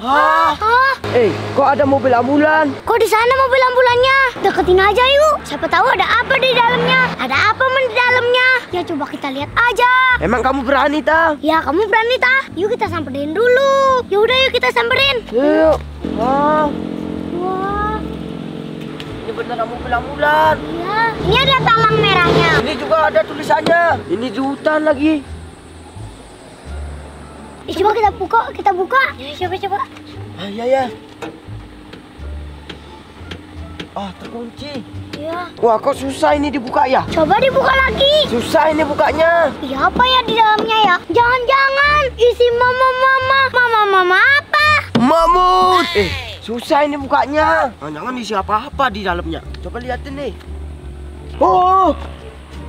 Hah? Hah? Eh, kok ada mobil ambulan? Kok di sana mobil ambulannya? Deketin aja yuk. Siapa tahu ada apa di dalamnya. Ada apa men di dalamnya? Ya coba kita lihat aja. Emang kamu berani, Ta? Ya kamu berani tah? Yuk kita samperin dulu. Ya udah yuk kita samperin. Yuk. Hah? Wah, Ini beneran mobil ambulan. iya. Ini ada talang merahnya. Ini juga ada tulisannya. Ini di hutan lagi. Eh, coba kita buka, kita buka. Ya, coba coba. Ah, iya ya. Ah, terkunci. Iya. Wah, kok susah ini dibuka ya? Coba dibuka lagi. Susah ini bukanya. Iya apa ya di dalamnya ya? Jangan-jangan isi mama mama mama mama apa? Mamut. Eh, susah ini bukanya. Ah, jangan isi apa-apa di dalamnya. Coba liatin nih. Oh,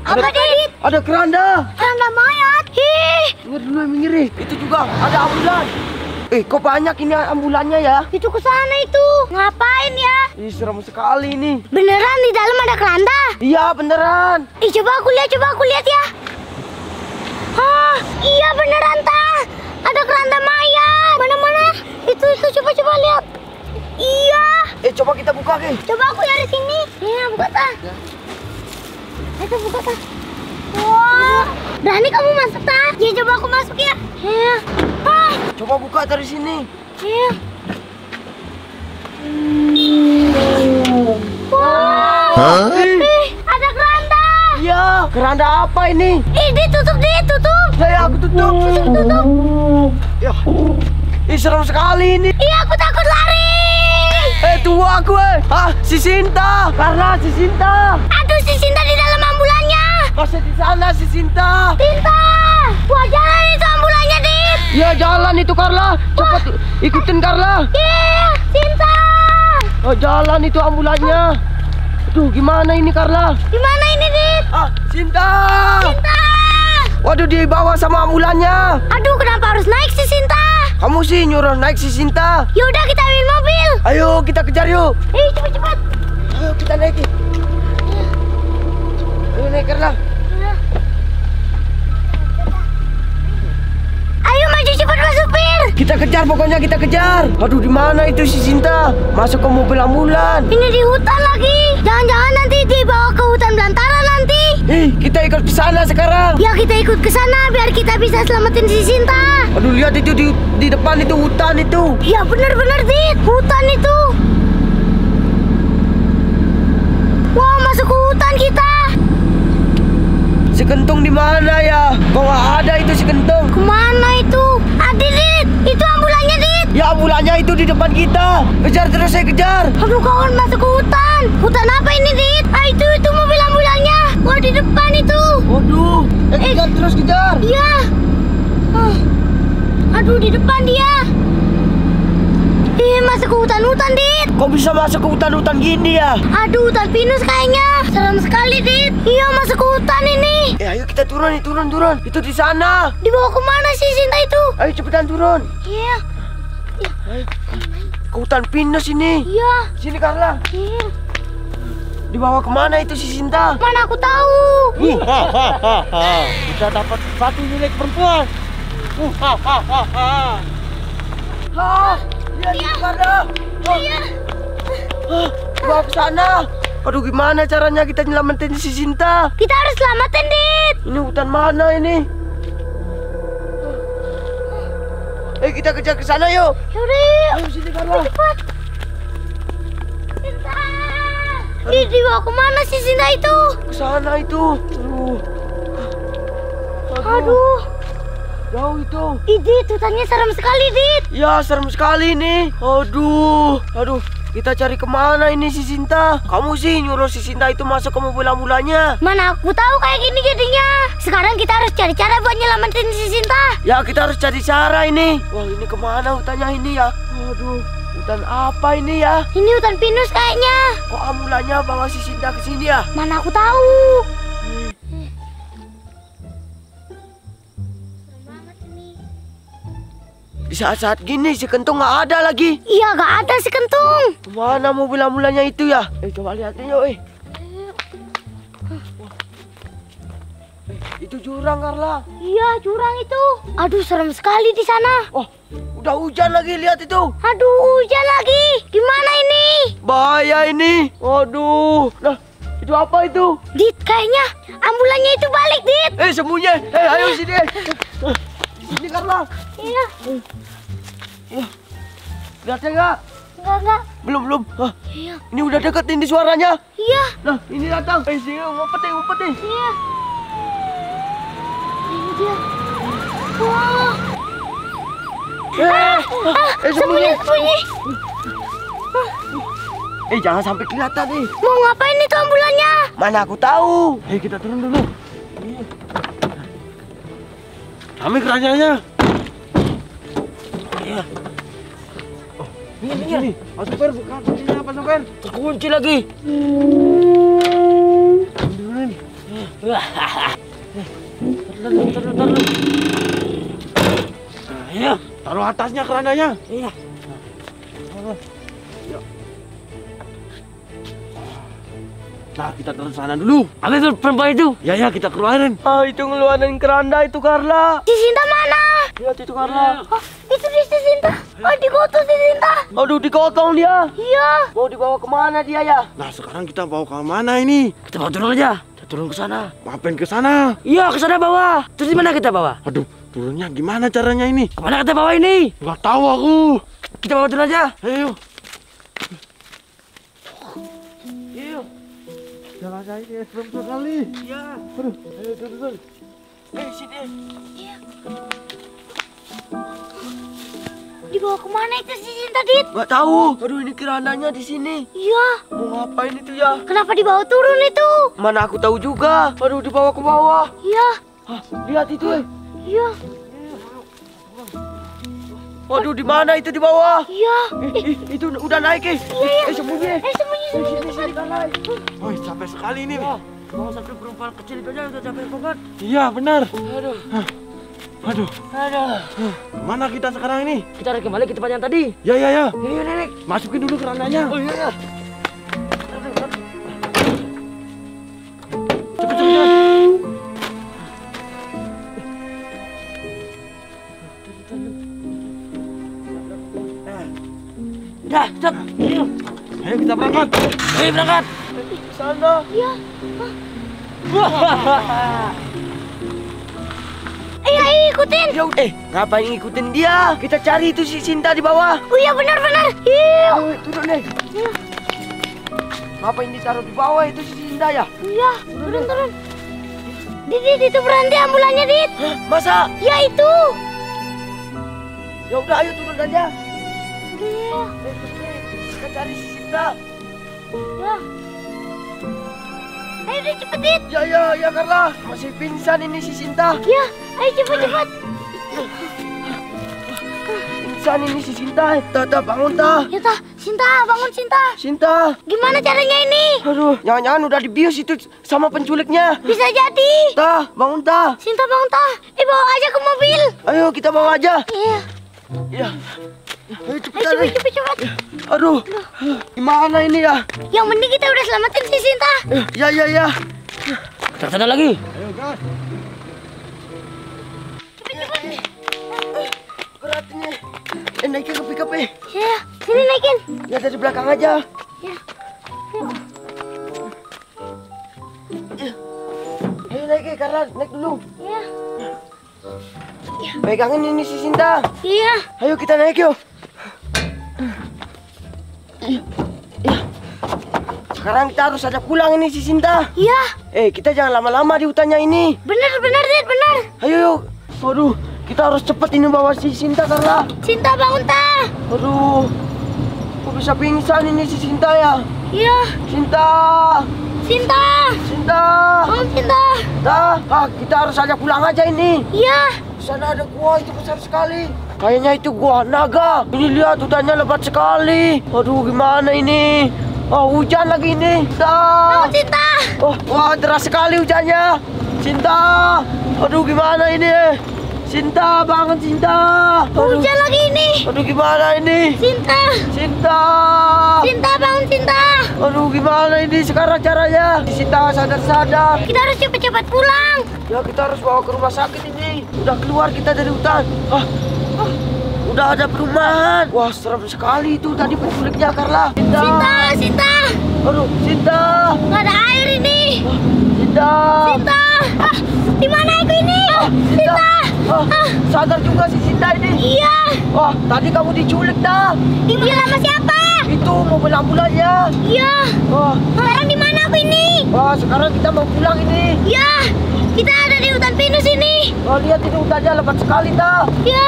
Apa Ada- dit? ada keranda. Keranda mayat. Ih, Minggir dulu, minggir. nih. Itu juga ada ambulan. Eh, kok banyak ini ambulannya ya? itu ke sana itu. Ngapain ya? Ih, serem sekali ini. Beneran di dalam ada keranda? Iya, beneran. Ih, coba aku lihat, coba aku lihat ya. Hah, iya beneran tah. Ada keranda mayat. Mana-mana? Itu itu coba coba lihat. Iya. Eh, coba kita buka, Ki. Coba aku dari sini. Iya, buka tah. Ya. Itu buka tah. Berani kamu masuk tah? Ya coba aku masuk ya. Iya. Ah, Coba buka dari sini. iya. Wow. Ih, ada keranda. Iya, keranda apa ini? Ih, ditutup, ditutup. Saya aku tutup. Tutup. Ya. Ih, serem sekali ini. Iya, aku takut lari. Eh, tunggu aku, eh. Ah, si Sinta. Karena si Sinta. Aduh, si Sinta di dalam. Masih di sana si Sinta. Sinta. Wah, jalan itu ambulannya, Dit. Ya, jalan itu Carla. Cepat ikutin Carla. Iya, Sinta. Oh, jalan itu ambulannya. Aduh, gimana ini Carla? Di mana ini, Dit? Ah, Sinta. Sinta. Waduh, dibawa sama ambulannya. Aduh, kenapa harus naik si Sinta? Kamu sih nyuruh naik si Sinta. Yaudah, kita ambil mobil. Ayo, kita kejar yuk. Eh, cepet-cepet. Ayo, kita naikin. Naik Carla. Ayo maju cepat Mas Supir. Kita kejar pokoknya kita kejar. Aduh, di mana itu si Sinta? Masuk ke mobil ambulan. Ini di hutan lagi. Jangan-jangan nanti dibawa ke hutan belantara nanti. Eh, kita ikut ke sana sekarang. Ya kita ikut ke sana biar kita bisa selamatin si Sinta. Aduh, lihat itu di di depan itu hutan itu. Ya bener-bener Dit, hutan itu. Wah masuk ke hutan kita. Si Kentung di mana ya? Kok nggak ada itu si Kentung? Ke mana itu? Adi Dit, itu ambulannya Dit. Ya ambulannya itu di depan kita. Kejar terus saya kejar. Aduh kawan masuk ke hutan. Hutan apa ini Dit? Ah itu itu mobil ambulannya. Wah di depan itu. Waduh, eh, kejar terus kejar. Iya. Ah. Aduh di depan dia. Masuk ke hutan-hutan Dit. Kok bisa masuk ke hutan-hutan gini ya? Aduh hutan pinus kayaknya. Serem sekali Dit. Iya masuk ke hutan ini. Eh, ayo kita turun nih, turun, turun. Itu di sana. Dibawa ke mana sih Sinta itu? Ayo cepetan turun. Iya. Ayo. Ke hutan pinus ini. Iya. Sini Carla. Iya. Dibawa ke mana itu si Sinta? Mana aku tahu. Kita dapat satu milik perempuan. Hah? Iya, Iya. Carla. Iya. Hah, Bawa ke sana. Aduh, gimana caranya kita nyelamatin si Sinta? Kita harus selamatin Dit. Ini hutan mana ini? Eh, kita kejar ke sana yuk. Yaudah yuk. Ayo sini Carla. Cepat. Sinta. Ih, dibawa ke mana sih Sinta itu? Ke sana itu. Aduh. Aduh. Jauh itu. Ih, Dit, hutannya serem sekali, Dit. Ya, serem sekali nih. Aduh. Aduh. Kita cari ke mana ini si Sinta? Kamu sih nyuruh si Sinta itu masuk ke mobil ambulannya. Mana aku tahu kayak gini jadinya. Sekarang kita harus cari cara buat nyelamatin si Sinta. Ya, kita harus cari cara ini. Wah, ini ke mana hutannya ini ya? Aduh. Hutan apa ini ya? Ini hutan pinus kayaknya. Kok ambulannya bawa si Sinta ke sini ya? Mana aku tahu. Saat-saat gini si Kentung nggak ada lagi. Iya, gak ada si kentung. Mana mobil ambulannya itu ya? Eh coba lihatin yuk eh. Eh, Itu jurang Carla. Iya, jurang itu. Aduh, serem sekali di sana. Oh, udah hujan lagi lihat itu. Aduh, hujan lagi. Gimana ini? Bahaya ini. Waduh. Nah, itu apa itu? Dit, kayaknya ambulannya itu balik, Dit. Eh, sembunyi. Eh, ayo sini. Eh, Sini Carla. Iya. Lihat enggak? Enggak, enggak. Belum, belum. Ah, Iya. ini udah deket ini suaranya. Iya. Nah, ini datang. Eh, sini ngumpet nih, ngumpet nih. Iya. Ini dia. Wah. Eh, Ah, eh sembunyi, sembunyi. Eh, jangan sampai kelihatan nih. Mau ngapain itu ambulannya? Mana aku tahu. Eh, kita turun dulu. Kami keranjanya. Iya. Oh, ini, ini, ini. Pak Super, buka kuncinya, Pak Super. Terkunci lagi. Turunin. Taruh, taruh, taruh. Iya, taruh atasnya keranjanya. Iya. Nah, kita terus sana dulu. Apa itu perempuan itu? Ya ya kita keluarin. Ah itu ngeluarin keranda itu Carla. Si Sinta mana? Lihat itu Carla. Oh, itu di si Sinta. Oh, dikotos si Sinta. Aduh dikotong dia. Iya. Mau dibawa ke mana dia ya? Nah sekarang kita bawa ke mana ini? Kita bawa turun aja. Kita turun ke sana. Ngapain ke sana? Iya, ke sana bawah. Terus di mana kita bawa? Aduh, turunnya gimana caranya ini? Ke mana kita bawa ini? Gak tahu aku. Kita bawa turun aja. Ayo. Iya. Jalan saya ini serem sekali. Iya. Aduh, ayo turun turun. Eh sini. Dibawa ke mana itu si Sinta, Dit? Gak tahu. Aduh ini kerandanya di sini. Iya. Mau ngapain itu ya? Kenapa dibawa turun itu? Mana aku tahu juga. Aduh dibawa ke bawah. Iya. Hah, lihat itu. Eh. Iya. Waduh di mana itu di bawah? Iya. Eh, eh, itu udah naik eh. Eh sembunyi. Eh, sembunyi, Eh, sembunyi. sini sini Carla. Woi, capek sekali ini. Bawa satu perempuan kecil itu aja udah capek banget. Iya benar. Aduh. Aduh, Aduh. mana kita sekarang ini? Kita tarik kembali ke tempat yang tadi. Ya ya ya. Iya, Nenek. Masukin dulu kerandanya. Oh iya. Cepet cepet cepet. Dah, stop. Ayo. Ayo kita berangkat. Ayo berangkat. Sana. Iya. Eh, ayo ikutin. Ya. Eh, ngapain ngikutin dia? Kita cari itu si Sinta di bawah. Oh iya, benar-benar. Iya. Turun deh. Ngapain ditaruh di bawah itu si Sinta ya? Iya, turun, turun. Dit, itu berhenti ambulannya, Dit. Hah, masa? Ya, itu. Ya udah ayo turun aja. Iya. Eh. Kita cari si Sinta. Ya. Ayo, Dit, cepet, Dit. Ya ya ya Carla. Masih pingsan ini si Sinta. Ya, ayo cepet, cepet. Pingsan ini si Sinta. Tata bangun ta. Ya, tah. Sinta, bangun, Sinta. Sinta. Gimana caranya ini? Aduh, jangan-jangan udah dibius itu sama penculiknya. Bisa jadi. Ta, bangun ta. Sinta, bangun, tah. Eh, bawa aja ke mobil. Ayo kita bawa aja. Iya. Ya. Ayo Ayo, cepetan. cepet, eh. cepet, cepet. Aduh. Gimana ini ya? Yang penting kita udah selamatin si Sinta. Eh, Ya ya ya. Sana lagi. Ayo gas. Beratnya. Eh, naikin ke pickup eh. Ya, sini naikin. Ya dari belakang aja. Ya. Ayo naik eh, Carla, naik dulu. Ya. Pegangin ini si Sinta. Iya. Ayo kita naik yuk. Sekarang kita harus ajak pulang ini si Sinta. Iya. Eh, kita jangan lama-lama di hutannya ini. Bener, bener, Dit, bener. Ayo yuk. Waduh, kita harus cepat ini bawa si Sinta Carla. Sinta, bangun, tah. Aduh, kok bisa pingsan ini si Sinta ya? Iya. Sinta, Sinta. Sinta, Bangun, Sinta. Sinta. Ah, kita harus ajak pulang aja ini. Iya. Di sana ada gua itu besar sekali. Kayaknya itu gua naga. Ini lihat hutannya lebat sekali. Aduh, gimana ini? Oh, hujan lagi ini. Sinta. Bangun, Sinta. Oh, wah deras sekali hujannya. Cinta. Aduh, gimana ini? Cinta banget Cinta. Aduh, Hujan lagi ini. aduh gimana ini? Sinta. Cinta. Sinta, bangun, Sinta. Aduh, gimana ini sekarang caranya? Cinta sadar-sadar. Kita harus cepet-cepet pulang. Ya, kita harus bawa ke rumah sakit ini. Udah keluar kita dari hutan. Ah. Udah ada perumahan. Wah, serem sekali itu tadi penculiknya Carla. Sinta. Sinta, Sinta. Aduh, Sinta. Nggak ada air ini. Sinta. Sinta. Ah, di mana aku ini? Sinta. Ah, sadar juga si Sinta ini. Iya. Wah, tadi kamu diculik dah. Dia sama siapa? Itu mobil ambulannya. Iya. Wah, Sekarang di mana aku ini? wah sekarang kita mau pulang ini. Iya. Kita ada di hutan pinus ini. Wah, lihat ini hutannya lebat sekali dah. Iya.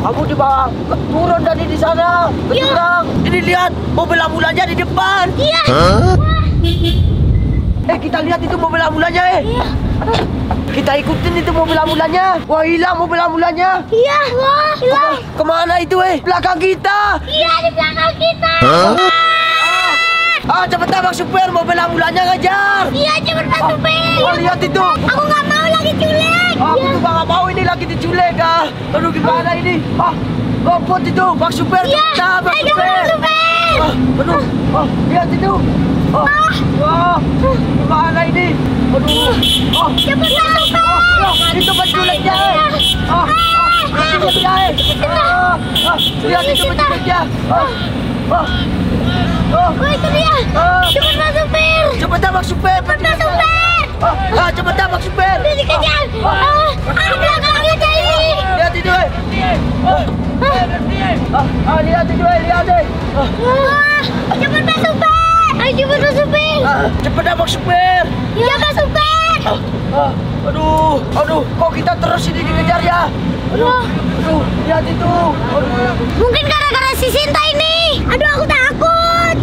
Kamu di bawah, turun dari di sana, Ya. jurang. Ini lihat mobil ambulannya di depan. Iya. Eh, kita lihat itu mobil ambulannya eh. Iya. Kita ikutin itu mobil ambulannya. Wah, hilang mobil ambulannya. Iya. Wah, hilang. Ke mana itu eh? Belakang kita. Iya di belakang kita. Ah, cepetan bang supir, mobil ambulannya ngejar. Iya cepet Pak Supir. Wah, lihat itu. Aku nggak mau lagi. Ah, aku juga nggak mau ini lagi diculik ah. Aduh, gimana ini? Ah, Gompot itu, Bang Supir, Iya. Pak Supir. Supir. Ah, aduh, ah, lihat itu. Ah, wah, gimana ini? Aduh, ah, Cepet Pak Supir. ah, itu penculiknya. eh. Ah, ah, penculiknya. eh. Ah, ah, lihat itu penculiknya. Ah, ah, ah, Oh itu dia. ah. Pak Supir. Cepetan Bang Supir, Cepet Pak Supir. Ah, ah, cepetan Bang Supir. Dia dikejar. Ah, ah belakangnya jadi. Lihat itu, eh. Ah, ah, ah, lihat itu, eh, lihat eh. Ah, Wah, cepet Pak Supir. Ayo cepet Pak Supir. ah, cepetan Bang Supir. Iya Pak Supir. Ah, ah, aduh, aduh, kok kita terus ini dikejar ya? Aduh, aduh, lihat itu. Aduh. Mungkin gara-gara si Sinta ini. Aduh aku takut.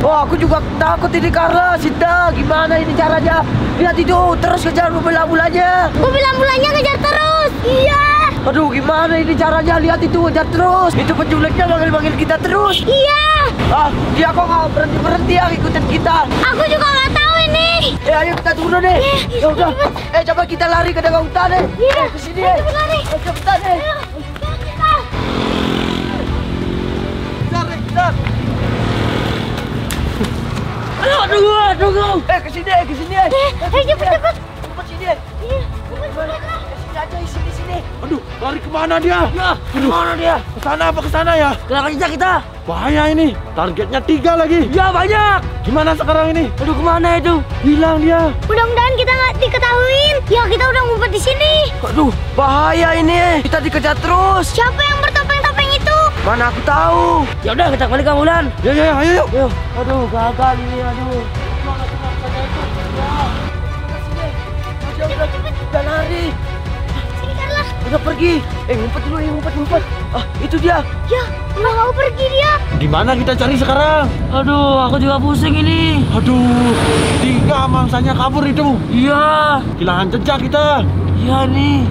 Oh, aku juga takut ini Carla, Sinta. Gimana ini caranya? Lihat itu, terus kejar mobil ambulannya. Mobil ambulannya ngejar terus. Iya. Aduh, gimana ini caranya? Lihat itu, kejar terus. Itu penculiknya manggil-manggil kita terus. Iya. Ah, dia kok nggak berhenti berhenti ya ngikutin kita. Aku juga nggak tahu ini. Eh, ayo kita turun deh. Ya udah. Eh, coba kita lari ke dalam hutan deh. Iya. Eh, ke sini deh. Cepet lari. Eh, cepetan deh. Ayo, Aduh, tunggu, tunggu. Eh, ke sini, ke sini. Eh, Eh, ayo cepet cepet. Cepat sini. Iya. cepet, cepet. Ke sini aja, sini sini. Aduh, lari ke mana dia? Ya, ke mana dia? Ke sana apa ke sana ya? Kenapa jejak kita? Bahaya ini. Targetnya tiga lagi. Ya banyak. Gimana sekarang ini? Aduh, ke mana itu? Hilang dia. Mudah-mudahan kita nggak diketahuin. Ya kita udah ngumpet di sini. Aduh, bahaya ini. Kita dikejar terus. Siapa yang itu? Mana aku tahu. Ya udah, kita balik ke bulan. Ya ya ya, ayo yuk. Ayo, aduh, gagal ini, aduh. Udah, lari. Sini Carla. Udah pergi. Eh, ngumpet dulu, eh, ngumpet, ngumpet. Ah, itu dia. Ya, nggak mau pergi dia. Di mana kita cari sekarang? Aduh, aku juga pusing ini. Aduh, tiga mangsanya kabur itu. Iya, Kehilangan jejak kita. iya nih.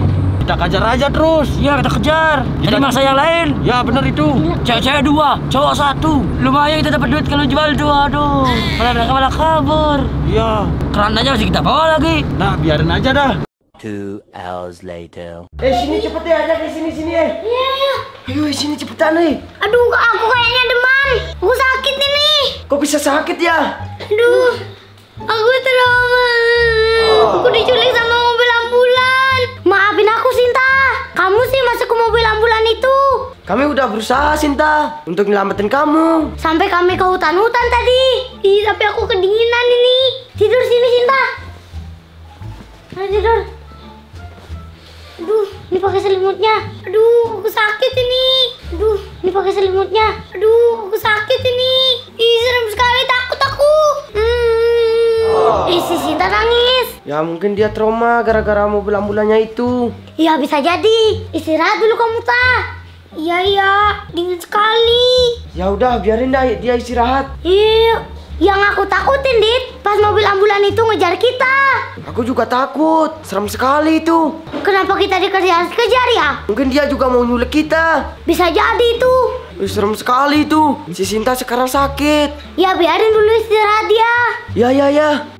Kita kejar aja terus. Iya, kita kejar. Jadi Kita- masa yang lain. Ya benar itu. Cewek-cewek dua, cowok satu. Lumayan kita dapat duit kalau jual dua. Aduh, malah mereka malah kabur. Iya. Kerandanya masih kita bawa lagi. Nah, biarin aja dah. Two hours later. Eh, sini cepet ya, ada di sini, sini, eh. Iya, iya. Ayo, sini cepetan, eh. Aduh, aku kayaknya demam. Aku sakit ini. Kok bisa sakit ya? Aduh, aku trauma. Aku diculik sama mobil. Maafin aku, Sinta. Kamu sih masuk ke mobil ambulan itu. Kami udah berusaha, Sinta, untuk nyelamatin kamu. Sampai kami ke hutan-hutan tadi. Ih, tapi aku kedinginan ini. Tidur sini, Sinta. Ayo tidur. Aduh, ini pakai selimutnya. Aduh, aku sakit ini. Aduh, ini pakai selimutnya. Aduh, aku sakit ini. Ih, serem sekali. Takut aku. Hmm. Ih, si Sinta nangis. Ya, mungkin dia trauma gara-gara mobil ambulannya itu. Iya, bisa jadi. Istirahat dulu kamu, Ta. Iya, iya. Dingin sekali. Ya udah, biarin dah dia istirahat. Iya, yang aku takutin, Dit, pas mobil ambulan itu ngejar kita. Aku juga takut, serem sekali itu. Kenapa kita dikejar-kejar ya? Mungkin dia juga mau nyulik kita. Bisa jadi itu. Ih, serem sekali itu. Si Sinta sekarang sakit. Ya biarin dulu istirahat dia. Ya, ya, ya.